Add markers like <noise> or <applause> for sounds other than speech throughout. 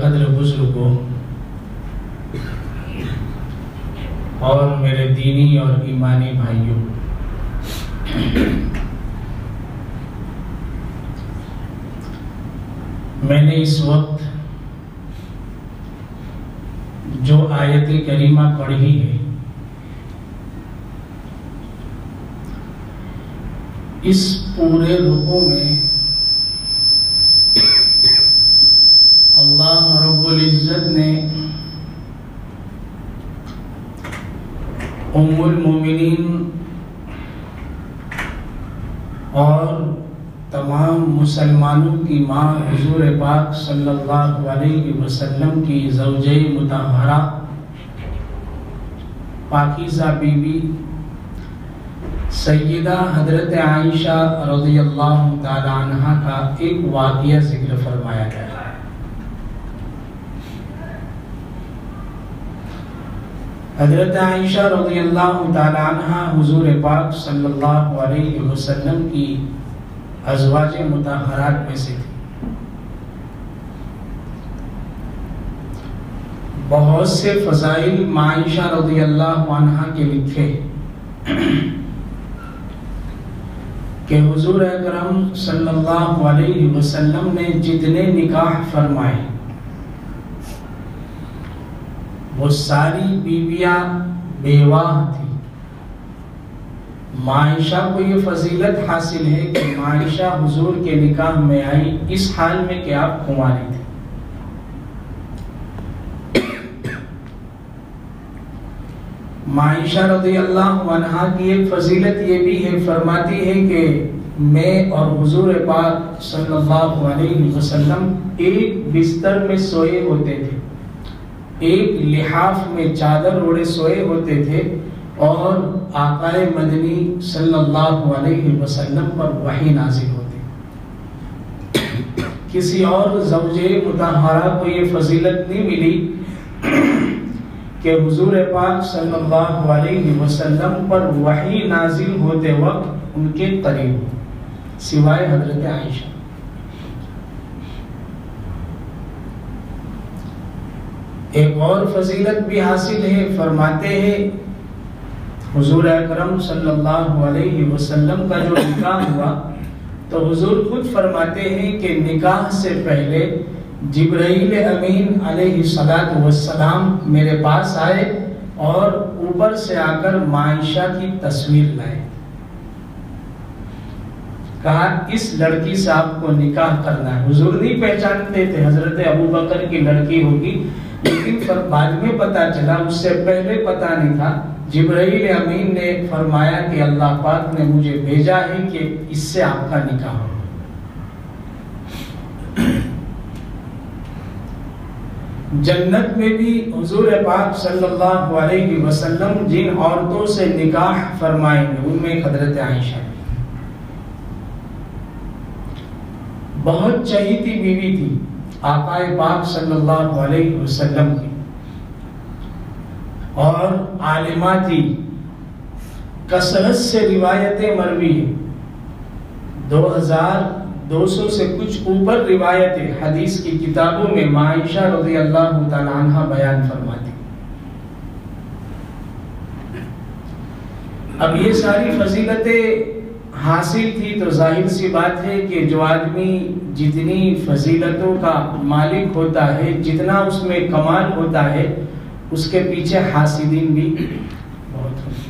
कदर बुज़ुर्गों और मेरे दीनी और ईमानी भाइयों। मैंने इस वक्त जो आयत करीमा पढ़ी है, इस पूरे रुको में अल्लाह रब्बुल इज़्ज़त ने उम्मुल मोमिनीन और तमाम मुसलमानों की माँ हजूर पाक सल्लल्लाहु अलैहि वसल्लम की जौज मुतहरा। पाकिज़ा बीबी सैयदा हज़रत आयशा रज़ी अल्लाह का एक वाक़या ज़िक्र फरमाया गया है हज़रत आयशा रज़ी अल्लाह तआला हुजूर पाक सल्लल्लाहु अलैहि वसल्लम की अजवाज मुतहरात में से थी। बहुत से फजाइल मायशा रज़ी अल्लाह अन्हा के लिखे कि हुजूर अकरम सल्लल्लाहु अलैहि वसल्लम ने जितने निकाह फरमाए वो सारी बीवियाँ बेवाह थी। मायशा को ये फजीलत हासिल है कि मायशा हुजूर के निकाह में आई। इस हाल में कि आप कुमारी थे। मायशा रज़ी अल्लाह की एक फजीलत ये भी है, फरमाती है कि मैं और हुजूर पाक सल्लल्लाहु अलैहि वसल्लम एक बिस्तर में सोए होते थे। एक लिहाफ में चादर ओढ़े सोए होते थे और आकाए मदनी सल्लल्लाहु अलैहि वसल्लम पर वही नाजिल होती। किसी और जवजे मुतहरा को ये फजीलत नहीं मिली कि हुजूर पाक सल्लल्लाहु अलैहि वसल्लम पर वही नाजिल होते वक्त उनके करीब सिवाय हज़रत आयशा। एक और फजीलत भी हासिल है, फरमाते हैं, हुजूर अकरम सल्लल्लाहु अलैहि वसल्लम का जो निकाह हुआ तो हुजूर खुद फरमाते हैं कि निकाह से पहले जिब्राइल अमीन अलैहि सलात वसलाम मेरे पास आए और ऊपर से आकर मायशा की तस्वीर लाए। कहा, इस लड़की से आपको निकाह करना है। हुजूर नहीं पहचानते थे, हज़रत अबू बकर की लड़की होगी लेकिन बाद में पता चला, उससे पहले पता नहीं था, जिब्राइल अमीन ने फरमाया कि अल्लाह पाक ने मुझे भेजा है कि इससे आपका निकाह हो। जन्नत में भी हुजूर पाक सल्लल्लाहु अलैहि वसल्लम जिन औरतों से निकाह फरमाएँगे, उनमें हज़रत आयशा। बहुत चहीती बीवी थी। आकाए पाक सल्लल्लाहु अलैहि वसल्लम की। और आलिमा थी कसरत से रिवायतें मरवी दो हज़ार 200 से कुछ ऊपर रिवायतें हदीस की किताबों में माइशा रज़ी अल्लाह तआला बयान फरमाती अब ये सारी फजीलतें हासिल थी तो ज़ाहिर सी बात है कि जो आदमी जितनी फजीलतों का मालिक होता है, जितना उसमें कमाल होता है, उसके पीछे हासिदीन भी बहुत होते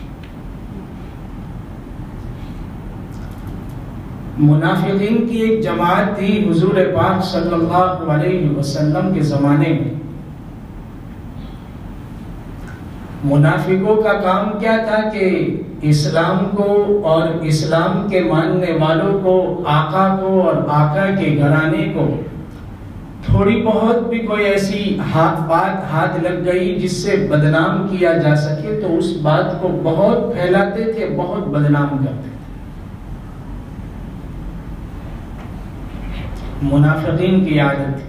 मुनाफिकीन की एक जमात थी हुजूर पाक सल्लल्लाहु अलैहि वसल्लम के ज़माने में। मुनाफिकों का काम क्या था कि इस्लाम को और इस्लाम के मानने वालों को, आका को और आका के घराने को। थोड़ी बहुत भी कोई ऐसी हाथ बात, हाथ लग गई जिससे बदनाम किया जा सके तो उस बात को बहुत फैलाते थे, बहुत बदनाम करते थे। मुनाफिकीन की आदत थी।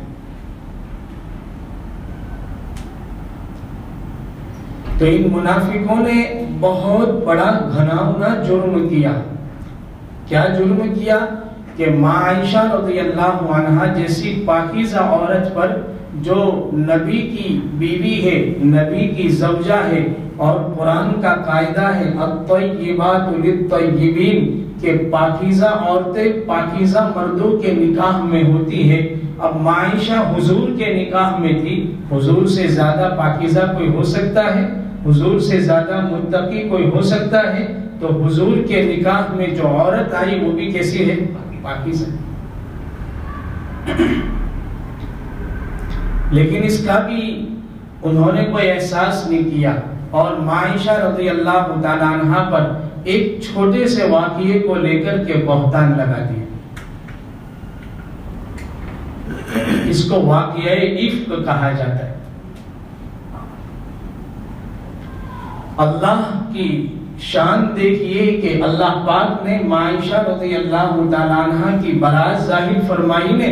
तो इन मुनाफिकों ने बहुत बड़ा घनावना जुर्म किया। क्या जुर्म किया? कि माइशा रज़ी जैसी पाकिजा औरत पर जो नबी की बीवी है, नबी की जवजा है और कुरान का कायदा है के पाकिजा औरतें पाकिजा मर्दों के निकाह में होती है। अब मायशा हुजूर के निकाह में थी, हुजूर से ज़्यादा पाकिजा कोई हो सकता है? हुजूर से ज़्यादा मुत्तकी कोई हो सकता है? तो हुजूर के निकाह में जो औरत आई, वो भी कैसी है? पाकिजा लेकिन इसका भी उन्होंने कोई एहसास नहीं किया। और माइशा रज़ी अल्लाह पर एक छोटे से वाक्य को लेकर के बहतान लगा दिया। इसको वाक्य इफ्क कहा जाता है। अल्लाह की शान देखिए कि अल्लाह पाक ने माइशा रज़ी अल्लाह की बारात ज़ाहिर फरमाई ने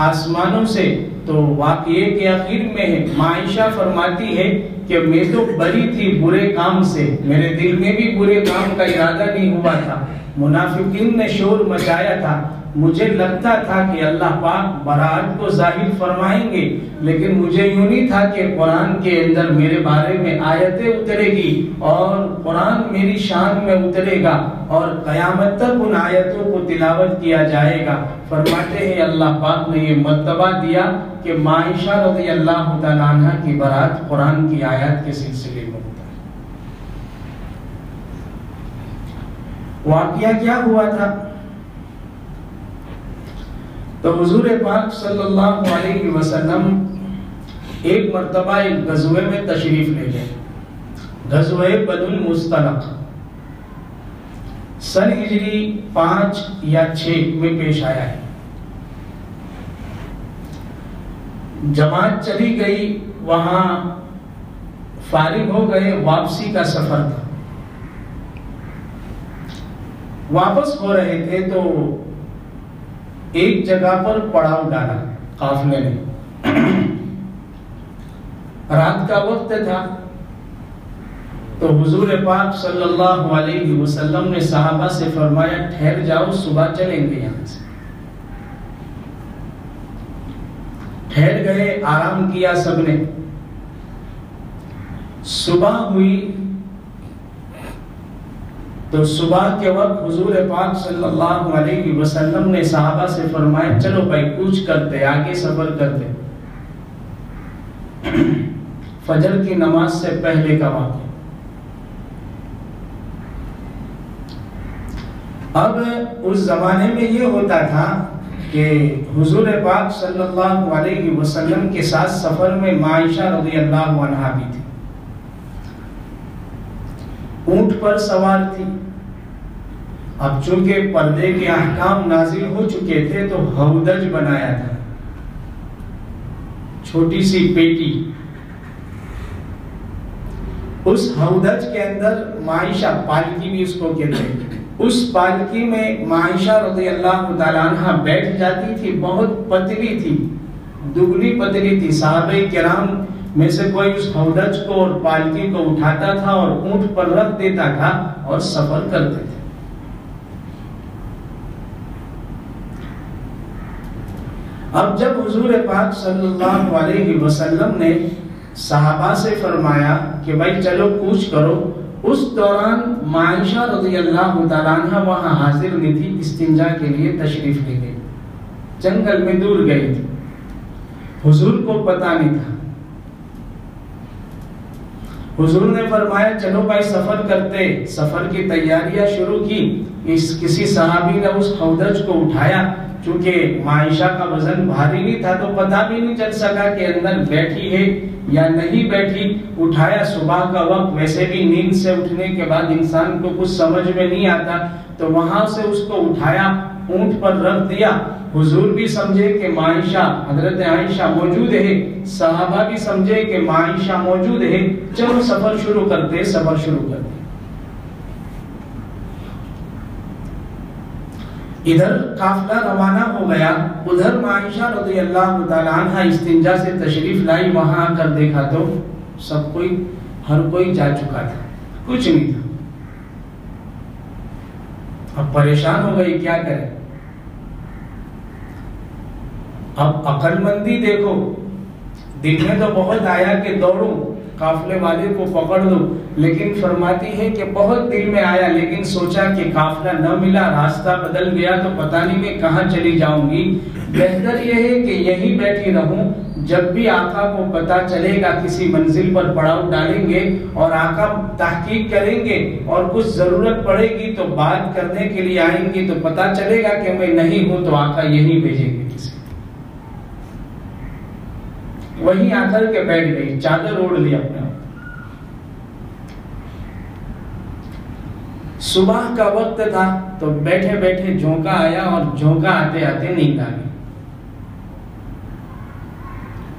आसमानों से तो वाकये के आखिर में है माइशा फरमाती है कि मैं तो बरी थी बुरे काम से, मेरे दिल में भी बुरे काम का इरादा नहीं हुआ था। मुनाफिकीन ने शोर मचाया था मुझे लगता था कि अल्लाह पाक बरात को ज़ाहिर फरमाएँगे, लेकिन मुझे यूँ नहीं था कि कुरान के अंदर मेरे बारे में आयतें उतरेगी और कुरान मेरी शान में उतरेगा और कयामत तक उन आयतों को तिलावत किया जाएगा। फरमाते हैं, अल्लाह पाक ने ये मरतबा दिया कि माइशा रज़ी अल्लाह तआला की बारात कुरान की आयत के सिलसिले में वाकया क्या हुआ था? तो हुजूर पाक सल्लल्लाहु अलैहि वसल्लम एक मर्तबा एक गजवे में तशरीफ़ ले गए। गजवे बनुल मुस्तलक सन हिजरी पाँच या छ में पेश आया है। जमात चली गई, वहाँ फारिग हो गए, वापसी का सफ़र था। वापस हो रहे थे तो एक जगह पर पड़ाव डाला, काफले ने। रात का वक्त था तो हुजूर पाक सल्लल्लाहु अलैहि वसल्लम ने सहाबा से फरमाया, ठहर जाओ, सुबह चलेंगे यहाँ से। ठहर गए, आराम किया सबने। सुबह हुई तो सुबह के वक्त हुजूर पाक सल्लल्लाहु अलैहि वसल्लम ने सहाबा से फरमाया, चलो भाई कुछ करते आगे सफ़र करते <clears throat> फजर की नमाज़ से पहले का वाक्य। अब उस जमाने में ये होता था कि हुजूर पाक सल्लल्लाहु अलैहि वसल्लम के साथ सफ़र में मायशा रज़ी अल्लाह भी थी। ऊँट पर सवार थी। अब चूँकि पर्दे के अहकाम नाजिल हो चुके थे तो हौदज बनाया था। छोटी सी पेटी। उस हौदज के अंदर माइशा पालकी भी उसको कहते हैं। उस पालकी में माइशा रज़ी अल्लाह बैठ जाती थी, बहुत पतली थी, दुगनी पतली थी। साहब कराम में से कोई उस हौदज को और पालकी को उठाता था और ऊँट पर रख देता था और सफ़र करते थे। अब जब हुजूर पाक सल्लल्लाहु अलैहि वसल्लम ने सहाबा से फरमाया कि भाई चलो कूच करो, उस दौरान मायशा रज़ी अल्लाह वहाँ हाजिर नहीं थी, इस्तिंजा के लिए तशरीफ़ ले गई जंगल में दूर गई थी। हुजूर को पता नहीं था हुजूर ने फरमाया, चलो भाई, सफ़र करते। सफ़र की तैयारियाँ शुरू की। इस किसी सहाबी ने उस हौदज को उठाया क्योंकि मायशा का वज़न भारी नहीं था तो पता भी नहीं चल सका कि अंदर बैठी है या नहीं बैठी। उठाया सुबह का वक्त, वैसे भी नींद से उठने के बाद इंसान को कुछ समझ में नहीं आता तो वहाँ से उसको उठाया। ऊँट पर रख दिया। हुजूर भी समझे कि माइशा, हज़रत आयशा मौजूद है। सहाबा भी समझे कि माइशा मौजूद है। चलो सफ़र शुरू करते सफ़र शुरू करते इधर काफला रवाना हो गया। उधर माइशा रज़ी अल्लाह इस्तिंजा से तशरीफ़ लाई, वहाँ आकर देखा तो सब कोई, हर कोई जा चुका था। कुछ नहीं था। अब परेशान हो गई, क्या करें? अब अकलमंदी देखो दिखने तो बहुत आया कि दौड़ू। काफले वाले को पकड़ लो। लेकिन फरमाती है कि बहुत दिल में आया, लेकिन सोचा कि काफला न मिला, रास्ता बदल गया तो पता नहीं मैं कहाँ चली जाऊँगी। बेहतर यह है कि यहीं बैठी रहूँ। जब भी आका को पता चलेगा, किसी मंजिल पर पड़ाव डालेंगे और आका तहकीक करेंगे और कुछ ज़रूरत पड़ेगी तो बात करने के लिए आएँगे तो पता चलेगा कि मैं नहीं हूँ तो आका यही भेजेंगे। वहीं आकर के बैठ गई, चादर ओढ़ लिया अपने सुबह का वक्त था तो बैठे बैठे झोंका आया और झोंका आते आते नींद आ गई।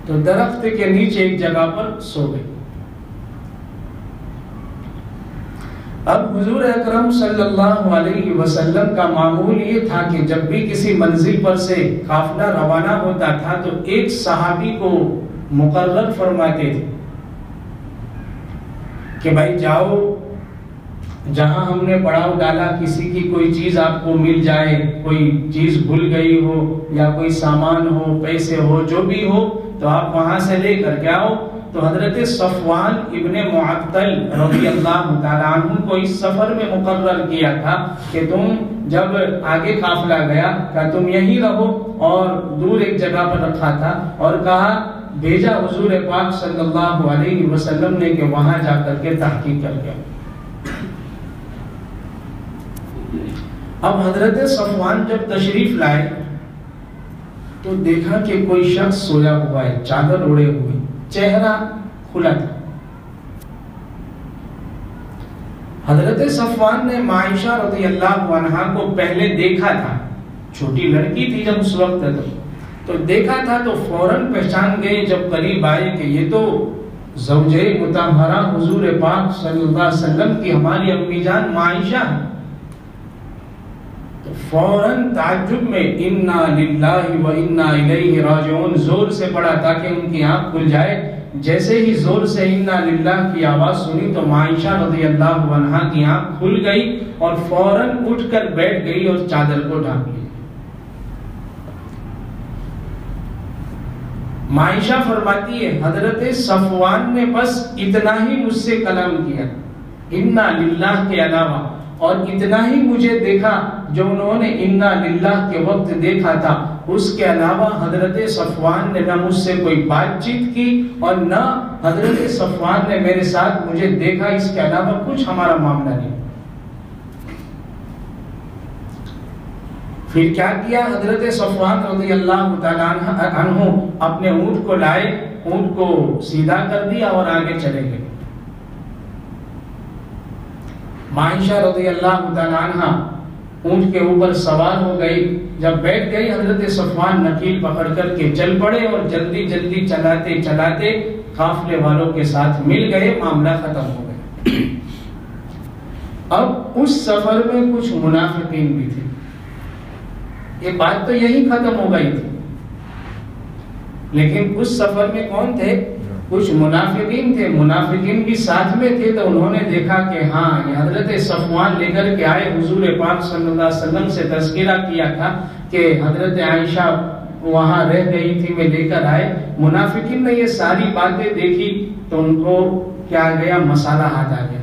तो दरख्त के नीचे एक जगह पर सो गई। अब हुजूर अकरम सल्लल्लाहु अलैहि वसल्लम का मामूल ये था कि जब भी किसी मंजिल पर से काफिला रवाना होता था तो एक सहाबी को मुकर्रर फरमाते थे कि भाई जाओ, जहाँ हमने पड़ाव डाला, किसी की कोई चीज़ आपको मिल जाए, कोई चीज़ भूल गई हो, या कोई सामान हो, पैसे हो, जो भी हो तो आप वहाँ से लेकर के आओ। तो हज़रत सफवान इब्ने मुअत्तल रज़ी अल्लाह को इस सफ़र में मुकर्रर किया था कि तुम जब आगे काफिला गया का तुम यहीं रहो और दूर एक जगह पर रखा था और कहा भेजा हुजूर पाक सल्लल्लाहु अलैहि वसल्लम ने कि वहाँ जाकर के तहकीक कर गया अब हज़रत सफवान जब तशरीफ़ लाए तो देखा कि कोई शख्स सोया हुआ है चादर ओढ़े हुए चेहरा खुला था। हज़रत सफवान ने मायशा रज़ी अल्लाह को पहले देखा था छोटी लड़की थी जब उस वक्त तो, तो देखा था तो फ़ौरन पहचान गए जब करीब आए कि ये तो जौजे मुतहरा हुजूर पाक सल्लल्लाहु की हमारी अम्मी जान मायशा तो फ़ौरन ताज्जुब में इन्ना लिल्लाहि व इन्ना इलैहि राजिऊन ज़ोर से पड़ा ताकि उनकी आँख खुल जाए। जैसे ही ज़ोर से इन्ना लिल्लाह की आवाज़ सुनी तो माइशा रज़ी अल्लाह की आँख खुल गई और फ़ौरन उठकर बैठ गई और चादर को ढाक लिया माइशा फरमाती है, हज़रत सफवान ने बस इतना ही मुझसे कलाम किया। इन्ना लिल्लाह के अलावा और इतना ही मुझे देखा जो उन्होंने इन्ना लिल्लाह के वक्त देखा था। उसके अलावा हज़रत सफवान ने न मुझसे कोई बातचीत की और न हज़रत सफवान ने मेरे साथ मुझे देखा। इसके अलावा कुछ हमारा मामला नहीं। फिर क्या किया? हज़रत सफवान अपने ऊँट को लाए, ऊँट को सीधा कर दिया और आगे चले गए। माइशा रज़ी अल्लाह ऊँट के ऊपर सवार हो गई। जब बैठ गई, हज़रत सफवान नकील पकड़ कर के चल पड़े और जल्दी जल्दी चलाते चलाते काफले वालों के साथ मिल गए, मामला खत्म हो गया। अब उस सफ़र में कुछ मुनाफिकीन भी थे। ये बात तो यही खत्म हो गई थी। लेकिन उस सफ़र में कौन थे? कुछ मुनाफिकीन थे। मुनाफिकीन भी साथ में थे तो उन्होंने देखा कि हाँ हज़रत सफवान लेकर के आए, हुजूर पाक वसल्लम से तस्करा किया था कि हज़रत आयशा वहाँ रह गई थी, वे लेकर आए। मुनाफिकिन ने ये सारी बातें देखी तो उनको क्या गया? मसाला हाथ आ गया।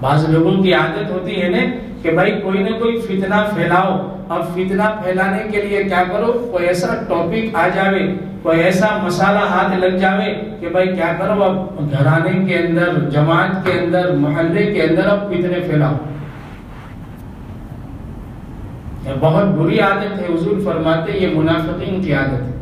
बाज लोगों की आदत होती है ना कि भाई कोई ना कोई फितना फैलाओ। अब फितना फैलाने के लिए क्या करो? कोई ऐसा टॉपिक आ जावे, कोई ऐसा मसाला हाथ लग जावे कि भाई क्या करो अब घराने के अंदर, जमात के अंदर, मोहल्ले के अंदर अब फितने फैलाओ। बहुत बुरी आदत है फरमाते ये मुनाफिकीन की आदत है।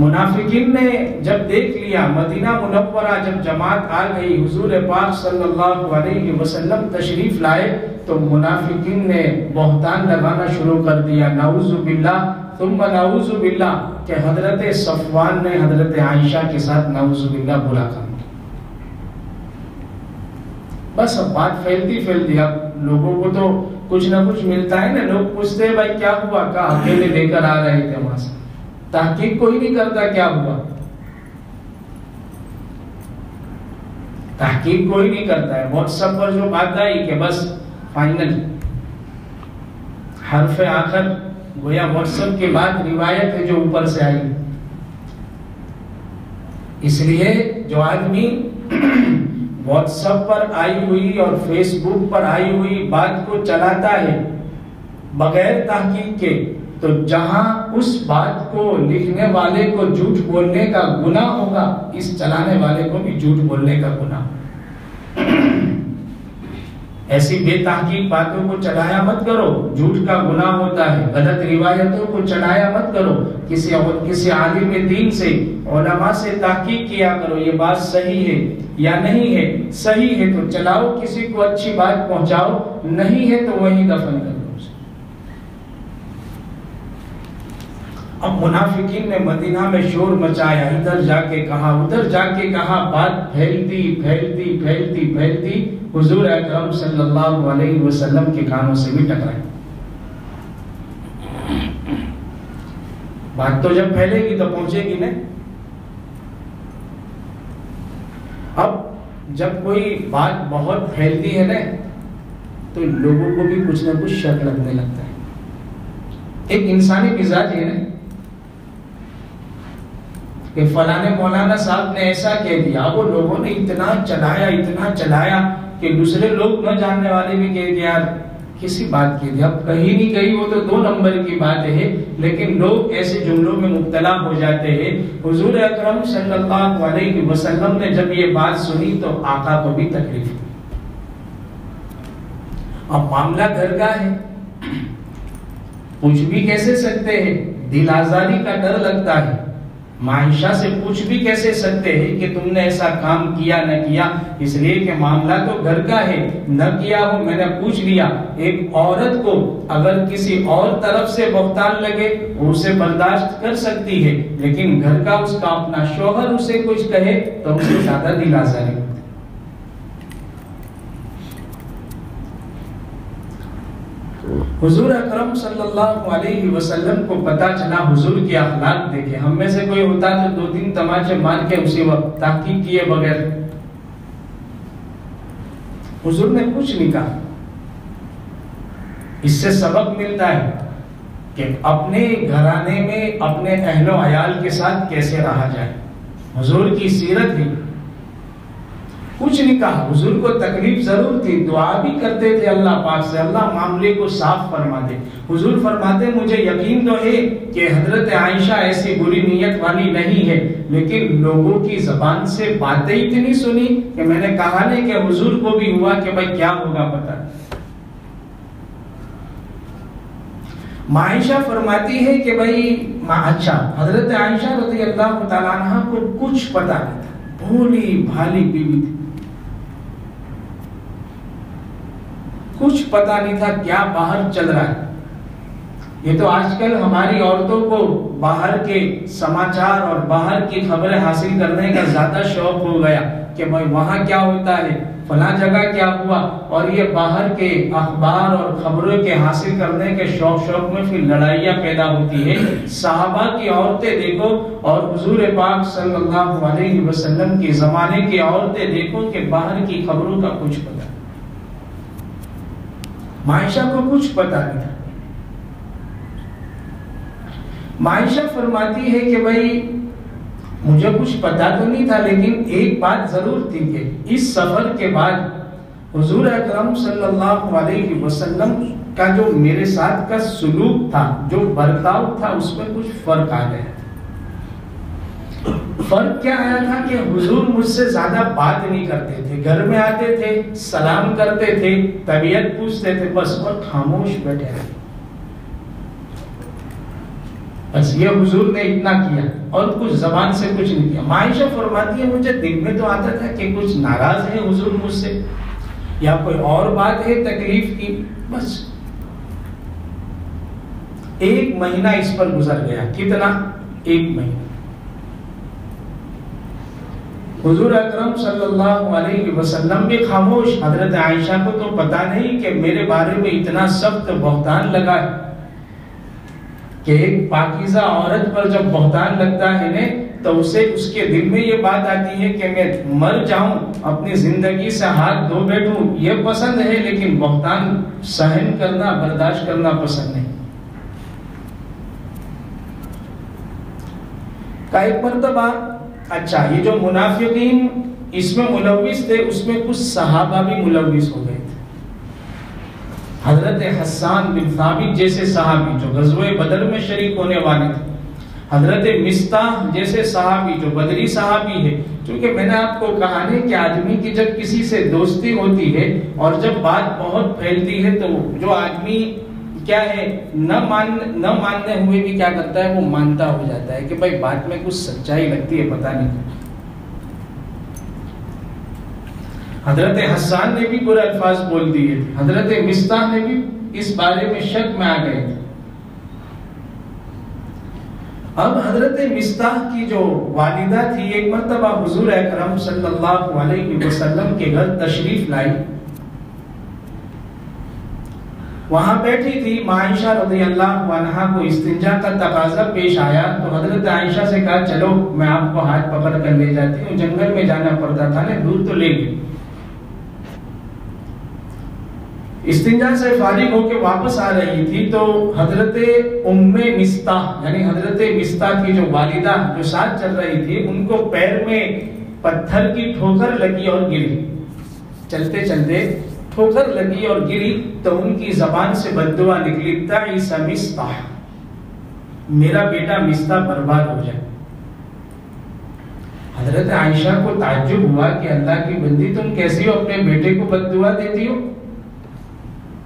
मुनाफिकिन ने जब देख लिया, मदीना मुनव्वरा जब जमात आ गई, हुजूर पाक सल्लल्लाहु अलैहि वसल्लम तशरीफ़ लाए तो मुनाफिकिन ने बहतान लगाना शुरू कर दिया, नाउजु बिल्लाह तुम नाउजु बिल्लाह, के हज़रत सफवान ने हज़रत आयशा के साथ नाउजु बिल्लाह बुरा काम बस अब बात फैलती फैलती, अब लोगों को तो कुछ ना कुछ मिलता है ना, लोग पूछते हैं, भाई क्या हुआ? कहा, अकेले लेकर आ रहे थे वहाँ से। तहकीक कोई नहीं करता, क्या हुआ? तहकीक कोई नहीं करता है। व्हाट्सएप पर जो बात आई कि बस फाइनल हरफ आखिर गोया व्हाट्सएप के बाद रिवायत है जो ऊपर से आई। इसलिए जो आदमी <clears throat> व्हाट्सएप पर आई हुई और फेसबुक पर आई हुई बात को चलाता है, बगैर तहकीक के तो जहाँ उस बात को लिखने वाले को झूठ बोलने का गुना होगा, इस चलाने वाले को भी झूठ बोलने का गुना <clears throat> ऐसी बेतहकीक बातों को चलाया मत करो, झूठ का गुना होता है। गलत रिवायतों को चलाया मत करो। किसी और किसी आलिम दीन से ओलमा से तहकीक किया करो, ये बात सही है या नहीं है? सही है तो चलाओ, किसी को अच्छी बात पहुंचाओ, नहीं है तो वही दफन करो। अब मुनाफिकीन ने मदीना में शोर मचाया, इधर जाके कहा, उधर जाके कहा, बात फैलती फैलती फैलती फैलती, हुजूर अकरम सल्लल्लाहु अलैहि वसल्लम के कानों से भी टकराई। बात तो जब फैलेगी तो पहुंचेगी ना अब जब कोई बात बहुत फैलती है ना तो लोगों को भी कुछ ना कुछ शक लगने लगता है। एक इंसानी मिजाज है ना कि फलाने मौलाना साहब ने ऐसा कह दिया, वो लोगों ने इतना चलाया इतना चलाया कि दूसरे लोग न जानने वाले भी कह दिया किसी बात की थी अब कहीं नहीं कहीं वो तो दो नंबर की बात है, लेकिन लोग ऐसे जुमलों में मुब्तला हो जाते हैं। हुजूर अकरम सल्लल्लाहु अलैहि वसल्लम ने जब ये बात सुनी तो आका को भी तकलीफ़ अब मामला घर का है। पूछ भी कैसे सकते हैं? दिल आजारी का डर लगता है। माहिशा से पूछ भी कैसे सकते हैं कि तुमने ऐसा काम किया न किया? इसलिए कि मामला तो घर का है। न किया हो, मैंने पूछ लिया। एक औरत को अगर किसी और तरफ़ से बख्तान लगे, वो उसे बर्दाश्त कर सकती है। लेकिन घर का उसका अपना शोहर उसे कुछ कहे तो उसे ज़्यादा दिलासा आजारी हुजूर अकरम सल्लल्लाहु अलैहि वसल्लम को पता चला, हुजूर के अखलाक देखे। हम में से कोई होता तो दो तीन तमाचे मार के उसी वक्त ताकीद किए बगैर। हुजूर ने कुछ नहीं कहा। इससे सबक मिलता है कि अपने घराने में अपने अहलो अयाल के साथ कैसे रहा जाए। हुजूर की सीरत ही कुछ नहीं कहा। हुजूर को तकलीफ़ ज़रूर थी। दुआ भी करते थे अल्लाह पाक से। अल्लाह मामले को साफ़ फरमा दे हुजूर फरमाते, मुझे यकीन तो है कि हज़रत आयशा ऐसी बुरी नीयत वाली नहीं है, लेकिन लोगों की जबान से बातें इतनी सुनी कि मैंने कहा नहीं कि हुजूर को भी हुआ कि भाई क्या होगा पता। मायशा फरमाती है कि भाई अच्छा हज़रत आयशा रज़ी अल्लाह को कुछ पता नहीं था। भोली भाली बीवी थी। कुछ पता नहीं था क्या बाहर चल रहा है। ये तो आजकल हमारी औरतों को बाहर के समाचार और बाहर की खबरें हासिल करने का ज़्यादा शौक हो गया कि भाई वहाँ क्या होता है, फला जगह क्या हुआ, और ये बाहर के अखबार और खबरों के हासिल करने के शौक शौक में फिर लड़ाइयाँ पैदा होती है। साहबा की औरतें देखो और हुजूर पाक सल्लल्लाहु अलैहि वसल्लम के जमाने की औरतें देखो कि बाहर की खबरों का कुछ पता मायशा को कुछ पता नहीं था। मायशा फरमाती है कि भाई, मुझे कुछ पता तो नहीं था, लेकिन एक बात ज़रूर थी कि इस सफ़र के बाद हुजूर अकरम सल्लल्लाहु अलैहि वसल्लम का जो मेरे साथ का सुलूक था, जो बर्ताव था उसमें कुछ फ़र्क आ गया। फ़र्क क्या आया था कि हुजूर मुझसे ज़्यादा बात नहीं करते थे? घर में आते थे, सलाम करते थे, तबीयत पूछते थे, बस, और खामोश बैठे रहते बस ये हुजूर ने इतना किया, और कुछ जबान से कुछ नहीं किया। मायशा फरमाती है, मुझे दिन में तो आता था कि कुछ नाराज़ है हुजूर मुझसे, या कोई और बात है तकलीफ़ की, बस। एक महीना इस पर गुजर गया। कितना? एक महीना। हुजूर अकरम सल्लल्लाहु अलैहि वसल्लम भी खामोश। हज़रत आयशा को तो पता नहीं कि मेरे बारे में इतना सख्त बहुतान लगा है कि एक पाकिजा औरत पर जब बहुतान लगता है ने तो उसे उसके दिल में ये बात आती है कि मैं मर जाऊँ, अपनी ज़िंदगी से हाथ धो बैठूं, ये पसंद है, लेकिन बहुतान सहन करना, बर्दाश्त करना पसंद नहीं। का एक मरतबा अच्छा ये जो मुनाफिकीन इसमें मुलविस थे, उसमें कुछ सहाबा भी मुलविस हो गए थे। हज़रत हसान बिन साबित जैसे सहाबी, जो गजवे बदर में शरीक होने वाले थे। हज़रत मिस्ता जैसे सहाबी, जो बदरी सहाबी है। क्योंकि मैंने आपको कहा नहीं कि आदमी की जब किसी से दोस्ती होती है और जब बात बहुत फैलती है तो जो आदमी क्या है? न मान, न मानने हुए भी क्या करता है? वो मानता हो जाता है कि भाई बात में कुछ सच्चाई लगती है, पता नहीं। हज़रत हसान ने भी बुरे अल्फाज बोल दिए हज़रत मिस्ता ने भी इस बारे में शक में आ गए अब हज़रत मिस्ताह की जो वालिदा थी, एक मरतबा हुजूर अकरम सल्लल्लाहु अलैहि वसल्लम के घर तशरीफ़ लाई। वहाँ बैठी थी माइशा रज़ी अल्लाह को इस्तिंजा का तकाजा पेश आया तो हज़रत आयशा से कहा, चलो, मैं आपको हाथ पकड़ कर ले जाती हूँ, जंगल में जाना पड़ता था ना, दूर तो ले गई इस्तिंजा से फारिग होकर वापस आ रही थी तो हज़रत उम्मे मिस्ता यानी हज़रत मिस्ता की जो वालिदा, जो साथ चल रही थी, उनको पैर में पत्थर की ठोकर लगी और गिरी। चलते चलते ठोकर लगी और गिरी तो उनकी जबान से बदुआ निकली तईसा मिस्ता मेरा बेटा मिस्ता बर्बाद हो जाए। हज़रत आयशा को ताज्जुब हुआ कि अल्लाह की बंदी, तुम कैसी हो अपने बेटे को बदुआ देती हो?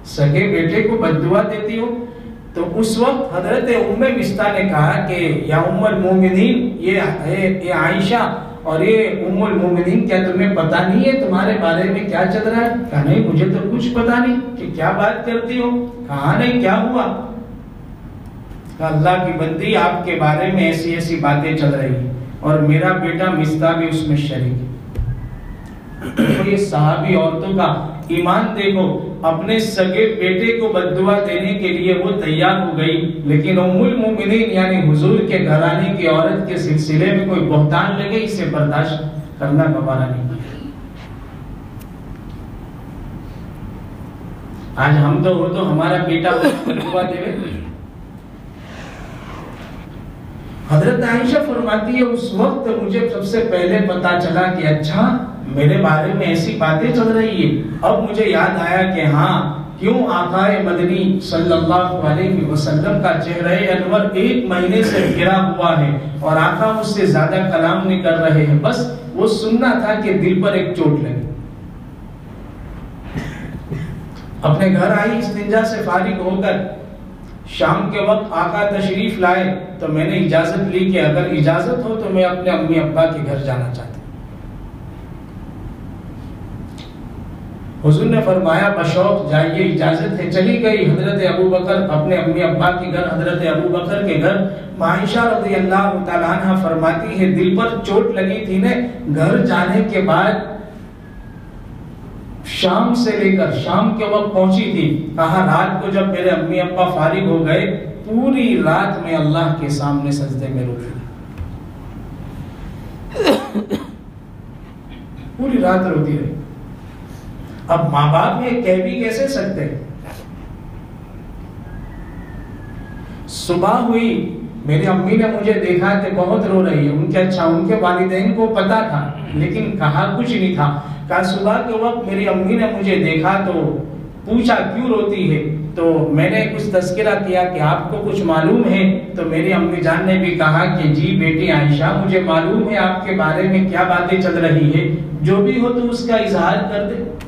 सगे बेटे को बदुआ देती हो? तो उस वक्त हज़रत उम्मे मिस्ता ने कहा कि, या उम्मल मोमिनीन, ये ये आयशा और ये उम्मुल मोमिनीन क्या तुम्हें पता नहीं है? तुम्हारे बारे में क्या चल रहा है? कहा, नहीं, मुझे तो कुछ पता नहीं कि क्या बात करती हो। कहा, नहीं, क्या हुआ? अल्लाह की बंदी, आपके बारे में ऐसी ऐसी बातें चल रही है और मेरा बेटा मिस्ता भी उसमें शरीक है। तो ये साहबी औरतों का ईमान देखो अपने सगे बेटे को बदुआ देने के लिए वो तैयार हो गई। लेकिन उम्मुल मोमिनीन, यानी हुजूर के घराने की औरत के सिलसिले में कोई बहुतान लगे, इसे बर्दाश्त करना गवारा नहीं आज हम तो हो तो हमारा बेटा बदुआ देवे। हज़रत आयशा फरमाती है, उस वक्त मुझे सबसे पहले पता चला कि अच्छा मेरे बारे में ऐसी बातें चल रही है। अब मुझे याद आया कि हाँ क्यों आकाए मदनी सल्लल्लाहु अलैहि वसल्लम का चेहरा अनवर एक महीने से गिरा हुआ है और आका उससे ज़्यादा कलाम नहीं कर रहे हैं। बस वो सुनना था कि दिल पर एक चोट लगी। अपने घर आई इस्तिंजा से फारिग होकर शाम के वक्त आका तशरीफ़ लाए तो मैंने इजाज़त ली कि अगर इजाज़त हो तो मैं अपने अम्मी अब्बा के घर जाना चाहता हुजूर ने फरमाया, बशौक, जाइए, इजाज़त है। चली गई हज़रत अबू बकर अपने अम्मी अब्बा के घर, हज़रत अबू बकर के घर। माहिशा रज़ी अल्लाह तआला फरमाती है, दिल पर चोट लगी थी ने, घर जाने के बाद शाम से लेकर शाम के वक्त पहुँची थी। कहा, रात को जब मेरे अम्मी अब्बा फारिग हो गए, पूरी रात में अल्लाह के सामने सजदे में रुक पूरी रात रोती रही। अब माँ बाप ये कह भी कैसे सकते हैं? सुबह हुई, मेरी अम्मी ने मुझे देखा कि बहुत रो रही है। उनके अच्छा उनके वालिदेन को पता था, लेकिन कहा कुछ नहीं था। कहा, सुबह के वक्त मेरी अम्मी ने मुझे देखा तो पूछा, क्यों रोती है? तो मैंने कुछ तस्करा किया कि आपको कुछ मालूम है? तो मेरी अम्मी जान ने भी कहा कि, जी बेटी आयशा, मुझे मालूम है आपके बारे में क्या बातें चल रही है। जो भी हो तो उसका इजहार कर दे।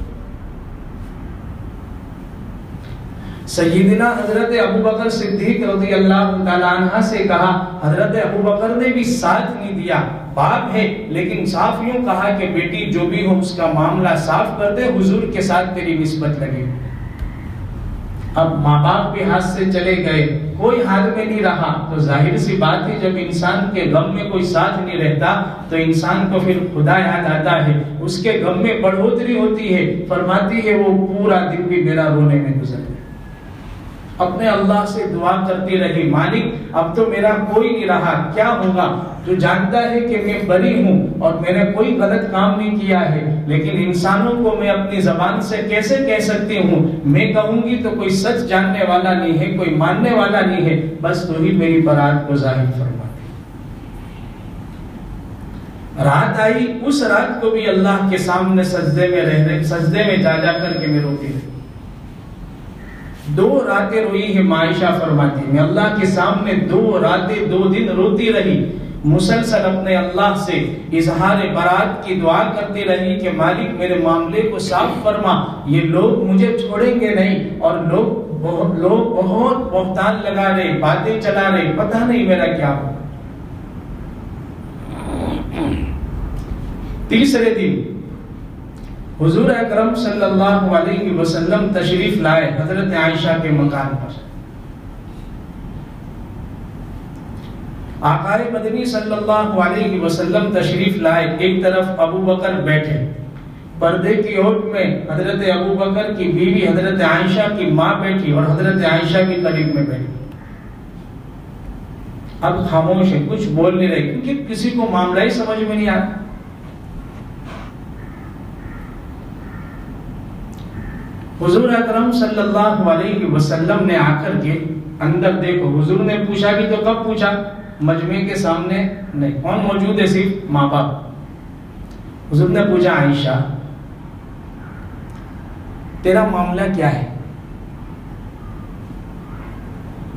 सईदना हज़रत अबू बकर सिद्दीक रज़ी अल्लाह से कहा, हज़रत अबू बकर ने भी साथ नहीं दिया। बाप है, लेकिन साफ़ यूँ कहा कि बेटी जो भी हो उसका मामला साफ़ कर दे, हुजूर के साथ तेरी निस्बत लगे। अब माँ बाप भी हाथ से चले गए। कोई हाथ में नहीं रहा। तो ज़ाहिर सी बात है, जब इंसान के गम में कोई साथ नहीं रहता तो इंसान को फिर खुदा याद आता है। उसके गम में बढ़ोतरी होती है, फरमाती है, वो पूरा दिन भी मेरा रोने में गुजर गया। अपने अल्लाह से दुआ करती रही, मालिक, अब तो मेरा कोई नहीं रहा, क्या होगा? जो जानता है कि मैं बरी हूँ और मैंने कोई गलत काम नहीं किया है, लेकिन इंसानों को मैं अपनी जबान से कैसे कह सकती हूँ? मैं कहूँगी तो कोई सच जानने वाला नहीं है, कोई मानने वाला नहीं है, बस तो ही मेरी बरात को ज़ाहिर फरमा रात आई, उस रात को भी अल्लाह के सामने सजदे में रह रहे सजदे में जा जा करके मैं रोती रही। दो रातें रोई है मायशा फरमाती मैं अल्लाह के सामने दो रातें, दो दिन रोती रही। मुसलसल अपने अल्लाह से इजहार बरात की दुआ करती रही कि मालिक मेरे मामले को साफ़ फरमा। ये लोग मुझे छोड़ेंगे नहीं और लोग बहुत लोग बहुत बहुतान लगा रहे, बातें चला रहे। पता नहीं मेरा क्या हो तीसरे दिन हुजूर अकरम सल्लल्लाहु अलैहि वसल्लम तशरीफ़ लाए हज़रत आयशा के मकान पर। आकाए मदनी सल्लल्लाहु अलैहि वसल्लम तशरीफ़ लाए, एक तरफ़ अबू बकर बैठे। पर्दे की ओट में हज़रत अबू बकर की बीवी हज़रत आयशा की माँ बैठी और हज़रत आयशा भी करीब में बैठी। अब खामोश है, कुछ बोल नहीं रहे, क्योंकि किसी को मामला ही समझ में नहीं आता हुजूर अकरम सल्लल्लाहु अलैहि वसल्लम ने आकर के अंदर देखो, हुजूर ने पूछा भी तो कब पूछा? मजमे के सामने नहीं, कौन मौजूद है सिर्फ़? माँ बाप हुजूर ने पूछा, आयशा, तेरा मामला क्या है?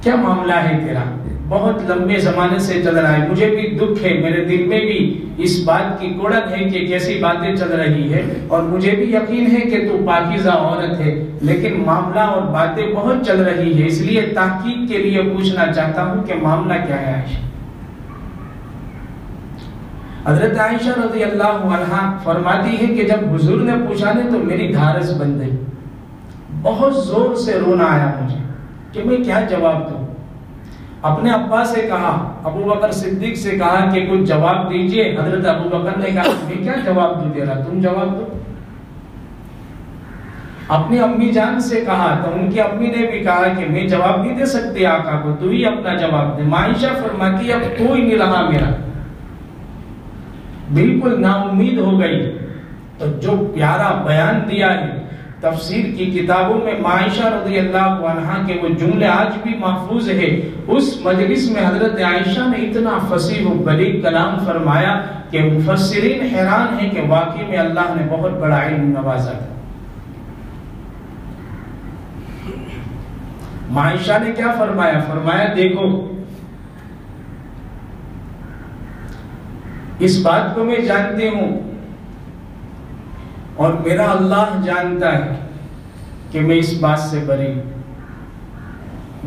क्या मामला है तेरा? बहुत लंबे जमाने से चल रहा है। मुझे भी दुख है, मेरे दिल में भी इस बात की कोड़क है कि कैसी बातें चल रही है और मुझे भी यकीन है कि तू पाकिजा औरत है। लेकिन मामला और बातें बहुत चल रही है, इसलिए ताकीद के लिए पूछना चाहता हूँ कि मामला क्या है आयशा। हज़रत आयशा रज़ी अल्लाह फरमाती है कि जब हुजूर ने पूछा ने तो मेरी धारस बन गई बहुत ज़ोर से रोना आया मुझे कि मैं क्या जवाब दूँ? अपने अब्बा से कहा, अबू बकर सिद्दीक से कहा कि कुछ जवाब दीजिए। हज़रत अबू बकर ने कहा मैं क्या जवाब दू दे रहा तुम जवाब दो। अपनी अम्मी जान से कहा तो उनकी अम्मी ने भी कहा कि मैं जवाब नहीं दे सकती आका को, तू ही अपना जवाब दे। माइशा फरमाती, अब कोई नहीं रहा मेरा। बिल्कुल नाउमीद हो गई। तो जो प्यारा बयान दिया है तफसीर की किताबों में मायशा रज़ी अल्लाह के वो जुमले आज भी महफूज है। उस मजलिस में हज़रत आयशा ने इतना फसीह बलीग कलाम फरमाया कि मुफसरीन हैरान है कि वाकई में अल्लाह ने बहुत बड़ा इल्म नवाजा था। मायशा ने क्या फरमाया? फरमाया, देखो, इस बात को मैं जानती हूँ और मेरा अल्लाह जानता है कि मैं इस बात से बरी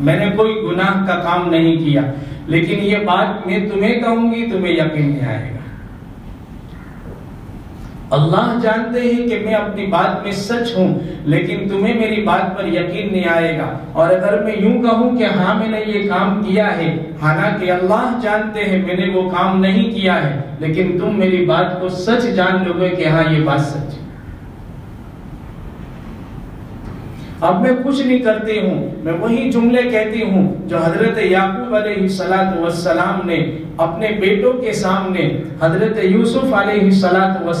मैंने कोई गुनाह का काम नहीं किया, लेकिन ये बात मैं तुम्हें कहूँगी, तुम्हें यकीन नहीं आएगा। अल्लाह जानते हैं कि मैं अपनी बात में सच हूँ, लेकिन तुम्हें मेरी बात पर यकीन नहीं आएगा। और अगर मैं यूँ कहूँ कि हाँ मैंने ये काम किया है, हालाँकि अल्लाह जानते हैं मैंने वो काम नहीं किया है, लेकिन तुम मेरी बात को सच जान लोगे कि हाँ ये बात सच है। अब मैं कुछ नहीं करती हूँ। मैं वही जुमले कहती हूँ जो हज़रत याकूब सलाम ने अपने बेटों के सामने हज़रत यूसुफ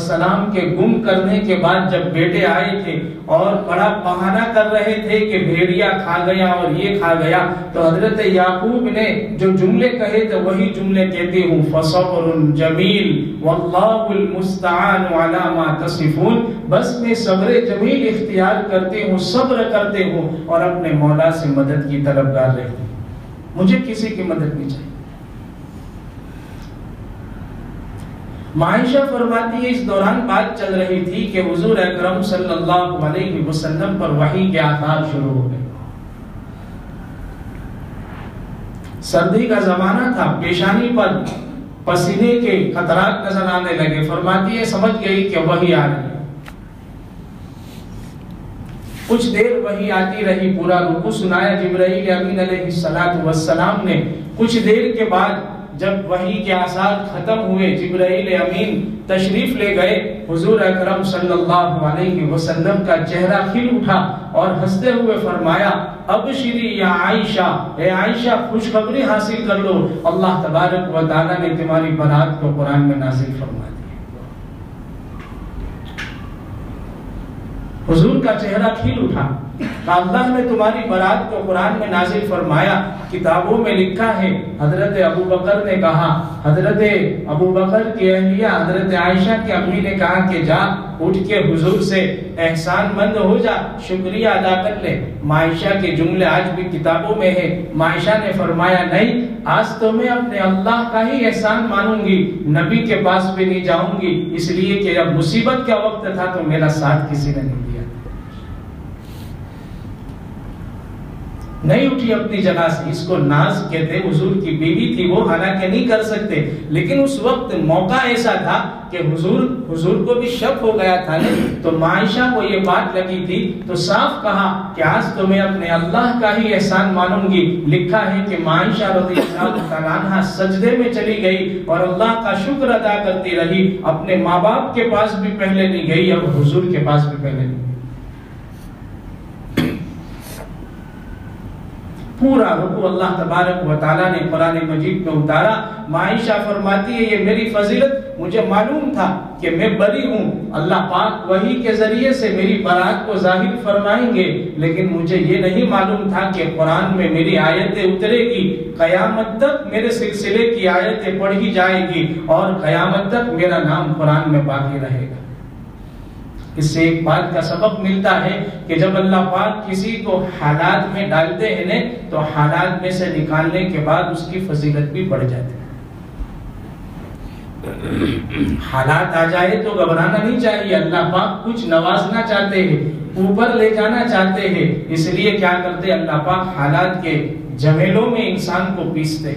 सलाम के गुम करने के बाद जब बेटे आए थे और बड़ा बहाना कर रहे थे कि भेड़िया खा गया और ये खा गया तो हज़रत याकूब ने जो जुमले कहे थे वही जुमले कहते हूँ फसबरुन जमील, वल्लाहुल मुस्तान वाला मा बस मैं सब्र जमील इख्तियार करते हूँ, सब्र करते हूँ और अपने मौला से मदद की तलबगार रहते हूँ। मुझे किसी की मदद नहीं चाहिए। मायशा फरमाती है इस दौरान बात चल रही थी कि हुजूर अकरम सल्लल्लाहु अलैहि वसल्लम पर वही के आसार शुरू हो गए। सर्दी का जमाना था, पेशानी पर पसीने के खतरात नज़र आने लगे। फरमाती है समझ गई कि वही आ रही कुछ देर वही आती रही, पूरा रुकू सुनाया जिब्राइल अमीन अलैहिस्सलाम ने। कुछ देर के बाद जब वही के आसार खत्म हुए, जिब्राइल अमीन तशरीफ़ ले गए, हुजूर अकरम सल्लल्लाहु अलैहि वसल्लम का चेहरा खिल उठा और हँसते हुए फरमाया, अब श्री या आयशा, ए आयशा, खुशखबरी हासिल कर लो। अल्लाह तबारक व तआला ने तुम्हारी बरात को कुरान में नाजिल फरमा हुजूर का चेहरा खिल उठा। अल्लाह ने तुम्हारी बरात को कुरान में नाजिल फरमाया, किताबों में लिखा है, हज़रत अबू बकर ने कहा। हज़रत अबू बकर की अहलिया, हज़रत आयशा की अम्मी ने कहा कि जा, उठ के हुजूर से एहसान मंद हो जा, शुक्रिया अदा कर ले। मायशा के जुमले आज भी किताबों में है। मायशा ने फरमाया, नहीं, आज तो मैं अपने अल्लाह का ही एहसान मानूँगी, नबी के पास भी नहीं जाऊँगी, इसलिए कि अब मुसीबत का वक्त था तो मेरा साथ किसी ने नहीं दिया नहीं उठी अपनी जगह से। इसको नाज कहते हुजूर की बीवी थी वो, हालाँकि नहीं कर सकते। लेकिन उस वक्त मौका ऐसा था कि हुजूर हुजूर को भी शक हो गया था ने। तो मायशा को ये बात लगी थी तो साफ़ कहा कि आज तो मैं अपने अल्लाह का ही एहसान मानूँगी। लिखा है कि मायशा रज़ी सजदे में चली गई और अल्लाह का शुक्र अदा करती रही। अपने माँ बाप के पास भी पहले नहीं गई, अब हुजूर के पास भी पहले नहीं पूरा रुकू अल्लाह तबारक व ने कुरान मजीद में उतारा। मायशा फरमाती है, ये मेरी फजीलत, मुझे मालूम था कि मैं बरी हूँ। अल्लाह पाक वही के ज़रिए से मेरी बारात को ज़ाहिर फरमाएँगे, लेकिन मुझे ये नहीं मालूम था कि कुरान में मेरी आयतें उतरेगी। कयामत तक मेरे सिलसिले की आयतें पढ़ी जाएगी और कयामत तक मेरा नाम कुरान में बाकी रहेगा। इससे एक बात का सबक मिलता है कि जब अल्लाह पाक किसी को हालात में डालते हैं ने तो हालात में से निकालने के बाद उसकी फजीलत भी बढ़ जाती है। <clears throat> हालात आ जाए तो घबराना नहीं चाहिए। अल्लाह पाक कुछ नवाजना चाहते हैं, ऊपर ले जाना चाहते हैं। इसलिए क्या करते अल्लाह पाक हालात के जमेलों में इंसान को पीसते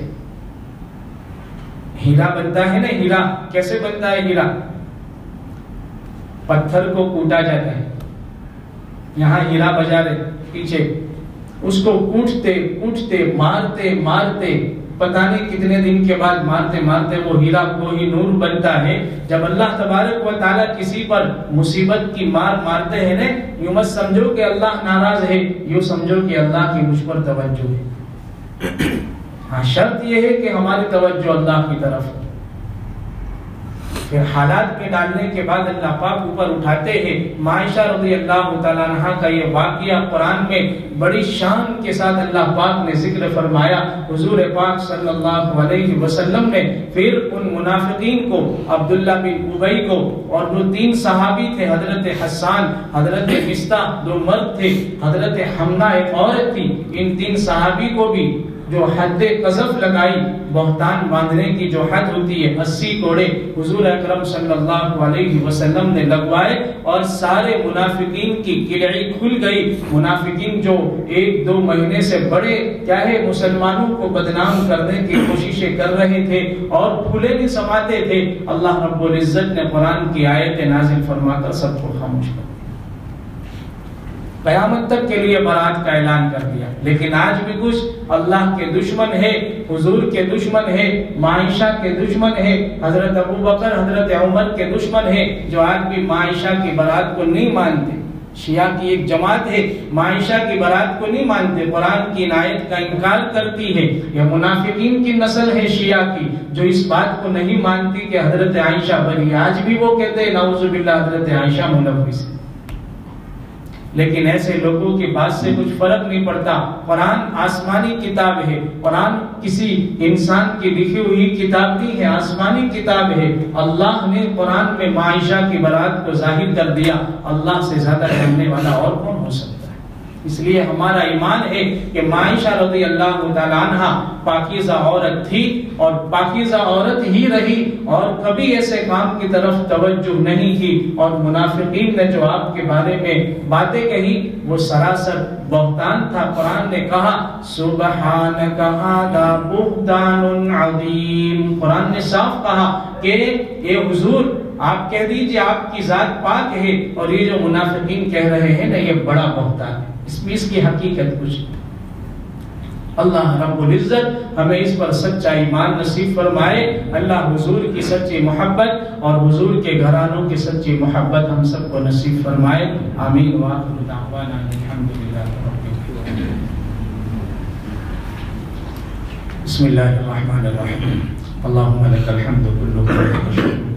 हीरा बनता है ना हीरा? कैसे बनता है हीरा? पत्थर को कूटा जाता है। यहाँ हीरा बाज़ार है, पीछे। उसको कूटते कूटते, मारते मारते, पता नहीं कितने दिन के बाद मारते मारते वो हीरा को ही नूर बनता है। जब अल्लाह तबारक व ताला किसी पर मुसीबत की मार मारते हैं ने, यू मत समझो कि अल्लाह नाराज़ है, यू समझो कि अल्लाह की मुझ पर तवज्जो है। हाँ शर्त यह है कि हमारी तवज्जो अल्लाह की तरफ़ है। फिर हालात में डालने के बाद अल्लाह पाक ऊपर उठाते हैं। मायशा रज़ी अल्लाह तहा का ये वाकया कुरान में बड़ी शान के साथ अल्लाह पाक ने ज़िक्र फरमाया। हुजूर पाक सल्लल्लाहु अलैहि वसल्लम ने फिर उन मुनाफिकीन को, अब्दुल्ला बिन उबई को और जो तीन सहाबी थे, हज़रत हसान हज़रत मिस्ता दो मर्द थे, हज़रत हमना एक औरत थी, इन तीन सहाबी को भी जो हद कजफ लगाई बहतान बांधने की जो हद होती है, अस्सी कोड़े हुजूर अकरम वसल्लम ने लगवाए और सारे मुनाफिकीन की किलड़ी खुल गई। मुनाफिकीन जो एक दो महीने से बड़े, क्या है, मुसलमानों को बदनाम करने की कोशिशें कर रहे थे और फूले भी समाते थे। अल्लाह रब्बुल इज़्ज़त ने कुरान की आयत नाजिल फरमाकर सबको खामोश कर। कयामत तक के लिए बरात का ऐलान कर दिया। लेकिन आज भी कुछ अल्लाह के दुश्मन है, हुजूर के दुश्मन है मायशा के दुश्मन है, हज़रत अबू बकर, हज़रत उमर के दुश्मन है, जो आज भी मायशा की बारात को नहीं मानते। शिया की एक जमात है मायशा की बारात को नहीं मानते, कुरान की नायत का इनकार करती है। यह मुनाफिकीन की नस्ल है शिया की, जो इस बात को नहीं मानती कि हज़रत आयशा बनी। आज भी वो कहते हैं नाउजुबिल्ला हज़रत आयशा मुनव्विस है लेकिन ऐसे लोगों की बात से कुछ फ़र्क नहीं पड़ता। कुरान आसमानी किताब है। कुरान किसी इंसान की लिखी हुई किताब नहीं है, आसमानी किताब है। अल्लाह ने कुरान में मायशा की बरात को ज़ाहिर कर दिया। अल्लाह से ज़्यादा जानने वाला और कौन हो सकता इसलिए हमारा ईमान है कि मायशा रज़ी अल्लाह पाकिजा औरत थी और पाकिजा औरत ही रही और कभी ऐसे काम की तरफ़ तवज्जो नहीं की और मुनाफिकीन ने जो आपके बारे में बातें कही, वो सरासर बहुतान था। कुरान ने कहा सुबहान कहा कुरान ने साफ़ कहा कि ये हुजूर, आप कह दीजिए आपकी जात पाक है और ये जो मुनाफिकीन कह रहे हैं ना, ये बड़ा बहुतान है। इसमें इसकी हकीकत कुछ अल्लाह रब्बुल इज़्ज़त हमें इस पर सच्चा ईमान नसीब फरमाए। अल्लाह हुजूर की सच्ची मोहब्बत और हुजूर के घरानों की सच्ची मोहब्बत हम सबको नसीब फरमाए। आमीन। वाखिर दावाना अल्हम्दुलिल्लाह बिस्मिल्लाहिर्रहमानिर्रहीम। अल्लाहुम्मा लकल हम्दु कुल्लुहु